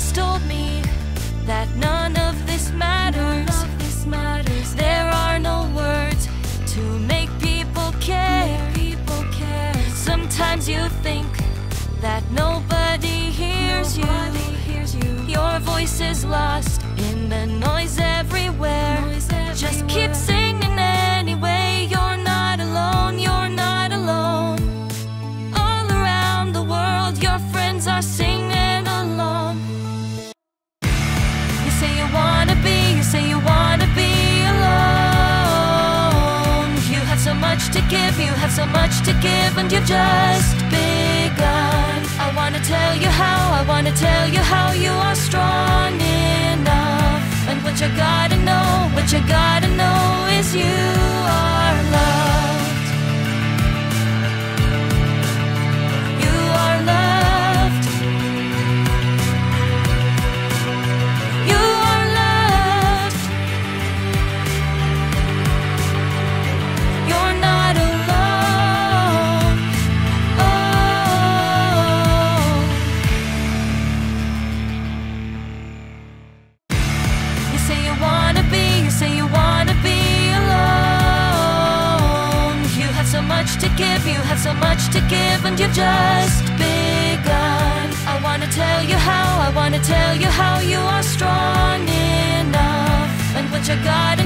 once told me that none of this matters. There are no words to make people care. People care. Sometimes you think that nobody hears you. Your voice is lost in the noise say you wanna be, you say you wanna be alone. You have so much to give, you have so much to give, and you've just begun. I wanna tell you how, I wanna tell you how you are strong enough. And what you gotta know, what you gotta You wanna be, you say you wanna be alone. You have so much to give, you have so much to give, and you've just begun. I wanna tell you how, I wanna tell you how you are strong enough. And what you gotta